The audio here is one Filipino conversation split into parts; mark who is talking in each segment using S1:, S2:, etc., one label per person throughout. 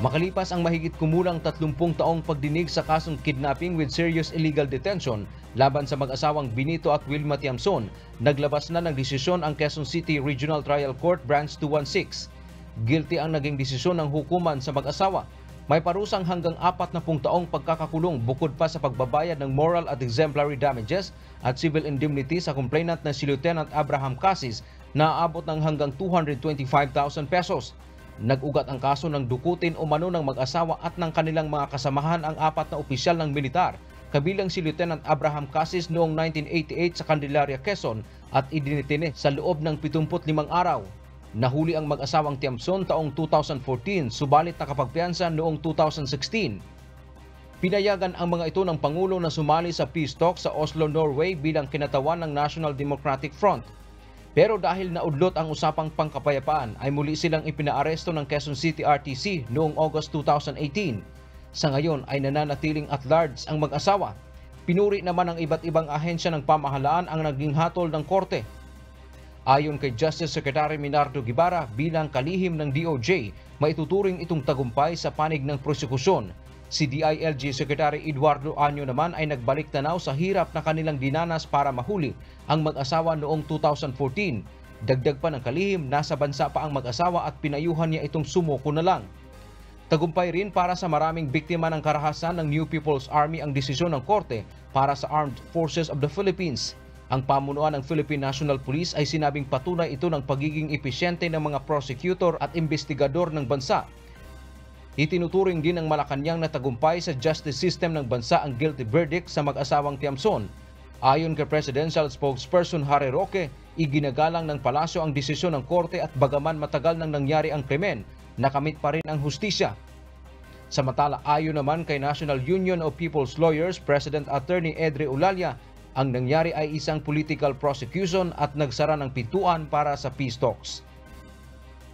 S1: Makalipas ang mahigit kumulang 30 taong pagdinig sa kasong kidnapping with serious illegal detention laban sa mag-asawang Benito at Wilma Tiamson, naglabas na ng desisyon ang Quezon City Regional Trial Court Branch 216. Guilty ang naging desisyon ng hukuman sa mag-asawa. May parusang hanggang 40 taong pagkakakulong bukod pa sa pagbabayad ng moral at exemplary damages at civil indemnity sa complainant na si Lieutenant Abraham Casis na aabot ng hanggang 225,000 pesos. Nag-ugat ang kaso ng dukutin o mano ng mag-asawa at ng kanilang mga kasamahan ang apat na opisyal ng militar, kabilang si Lieutenant Abraham Casis noong 1988 sa Candelaria, Quezon at idinitine sa loob ng 75 araw. Nahuli ang mag-asawang Tiamson taong 2014, subalit nakapagpiansa noong 2016. Pinayagan ang mga ito ng Pangulo na sumali sa peace talk sa Oslo, Norway bilang kinatawan ng National Democratic Front. Pero dahil naudlot ang usapang pangkapayapaan ay muli silang ipinaaresto ng Quezon City RTC noong August 2018. Sa ngayon ay nananatiling at large ang mag-asawa. Pinuri naman ng iba't ibang ahensya ng pamahalaan ang naging hatol ng korte. Ayon kay Justice Secretary Minardo Guevara bilang kalihim ng DOJ, maituturing itong tagumpay sa panig ng prosekusyon. Si DILG Secretary Eduardo Anyo naman ay nagbalik tanaw sa hirap na kanilang dinanas para mahuli ang mag-asawa noong 2014. Dagdag pa ng kalihim, nasa bansa pa ang mag-asawa at pinayuhan niya itong sumuko na lang. Tagumpay rin para sa maraming biktima ng karahasan ng New People's Army ang desisyon ng korte para sa Armed Forces of the Philippines. Ang pamunuan ng Philippine National Police ay sinabing patunay ito ng pagiging epesyente ng mga prosecutor at investigador ng bansa Itinuturing din ng Malacanang na tagumpay sa justice system ng bansa ang guilty verdict sa mag-asawang Tiamson. Ayon kay Presidential Spokesperson Harry Roque, iginagalang ng palasyo ang desisyon ng korte at bagaman matagal nang nangyari ang krimen, nakamit pa rin ang hustisya. Samantala ayon naman kay National Union of People's Lawyers President Attorney Edre Ulalia, ang nangyari ay isang political prosecution at nagsara ng pintuan para sa peace talks.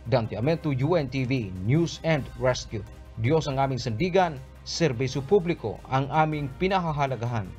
S1: Dante Amento, UNTV, News and Rescue. Diyos ang aming sandigan, serbisyo publiko ang aming pinahahalagahan.